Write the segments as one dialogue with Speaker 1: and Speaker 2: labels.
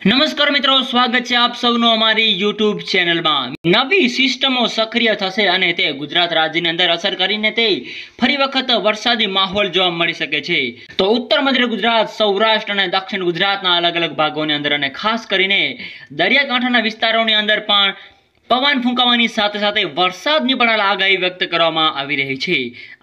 Speaker 1: નમસ્કાર મિત્રો, સ્વાગત છે આપ સૌનું અમારી યુટ્યુબ ચેનલમાં નવી સિસ્ટમો સક્રિય થશે અને તે ગુજરાત રાજ્યની અંદર અસર કરીને તે ફરી વખત વરસાદી માહોલ જોવા મળી શકે છે. તો ઉત્તર મધ્ય ગુજરાત, સૌરાષ્ટ્ર અને દક્ષિણ ગુજરાતના અલગ અલગ ભાગોની અંદર અને ખાસ કરીને દરિયાકાંઠાના વિસ્તારોની અંદર પણ પવન ફૂંકાવાની સાથે સાથે વરસાદની પણ આગાહી વ્યક્ત કરવામાં આવી રહી છે.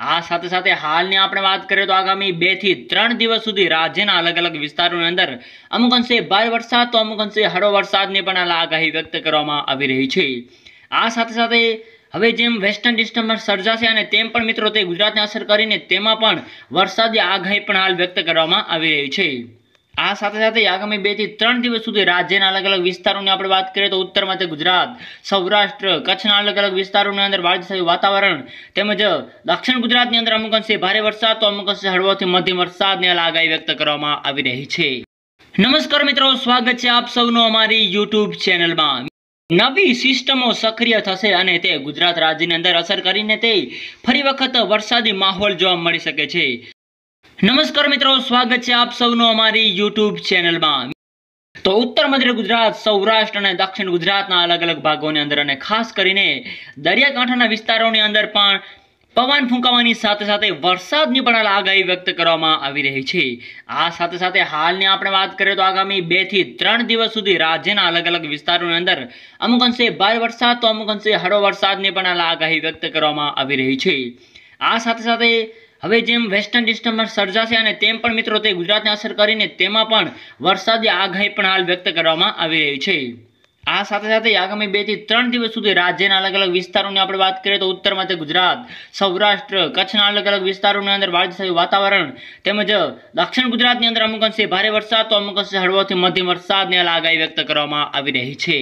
Speaker 1: આ સાથે સાથે હાલની આપણે વાત કરીએ તો આગામી બેથી ત્રણ દિવસ સુધી રાજ્યના અલગ અલગ વિસ્તારોની અંદર અમુક અંશે ભારે વરસાદ તો અમુક અંશે હળવો વરસાદની પણ આગાહી વ્યક્ત કરવામાં આવી રહી છે. આ સાથે સાથે હવે જેમ વેસ્ટર્ન ડિસ્ટર્બન્સ સર્જાશે અને તેમ પણ મિત્રો તે ગુજરાતને અસર કરીને તેમાં પણ વરસાદી આગાહી પણ હાલ વ્યક્ત કરવામાં આવી રહી છે. આ સાથે સાથે આગામી બેથી ત્રણ દિવસ સુધી રાજ્યના અલગ અલગ વિસ્તારોની આપણે વાત કરીએ તો ઉત્તરમાં મધ્ય ગુજરાત, સૌરાષ્ટ્ર, કચ્છના અલગ અલગ વિસ્તારોની અંદર વાદળછાયું વાતાવરણ તેમજ દક્ષિણ ગુજરાતની અંદર અમુક અંશે ભારે વરસાદ તો અમુક અંશે હળવોથી મધ્યમ વરસાદની આગાહી વ્યક્ત કરવામાં આવી રહી છે. નમસ્કાર મિત્રો, સ્વાગત છે આપ સૌનું અમારી યુટ્યુબ ચેનલમાં. નવી સિસ્ટમો સક્રિય થશે અને તે ગુજરાત રાજ્યની અંદર અસર કરીને તે ફરી વખત વરસાદી માહોલ જોવા મળી શકે છે. નમસ્કાર મિત્રો, સ્વાગત છે આપ સૌનું અમારી યુટ્યુબ ચેનલમાં. તો ઉત્તર મધ્ય ગુજરાત, સૌરાષ્ટ્ર અને દક્ષિણ ગુજરાતના અલગ અલગ ભાગોની અંદર અને ખાસ કરીને દરિયાકાંઠાના વિસ્તારોની અંદર પણ પવન ફૂંકાવાની સાથે સાથે વરસાદની પણ આગાહી વ્યક્ત કરવામાં આવી રહી છે. આ સાથે સાથે હાલની આપણે વાત કરીએ તો આગામી બેથી ત્રણ દિવસ સુધી રાજ્યના અલગ અલગ વિસ્તારોની અંદર અમુક અંશે ભારે વરસાદ, તો અમુક અંશે હળવો વરસાદની પણ આગાહી વ્યક્ત કરવામાં આવી રહી છે. આ સાથે સાથે હવે જેમ વેસ્ટર્ન ડિસ્ટર્બન્સ સર્જાશે અને તેમ પણ મિત્રો તે ગુજરાતને અસર કરીને તેમાં પણ વરસાદી આગાહી પણ હાલ વ્યક્ત કરવામાં આવી રહી છે. આ સાથે સાથે આગામી બેથી ત્રણ દિવસ સુધી રાજ્યના અલગ અલગ વિસ્તારોની આપણે વાત કરીએ તો ઉત્તર મધ્ય ગુજરાત, સૌરાષ્ટ્ર, કચ્છના અલગ અલગ વિસ્તારોની અંદર વાદળછાયું વાતાવરણ તેમજ દક્ષિણ ગુજરાતની અંદર અમુક અંશે ભારે વરસાદ, તો અમુક અંશે હળવોથી મધ્યમ વરસાદની આગાહી વ્યક્ત કરવામાં આવી રહી છે.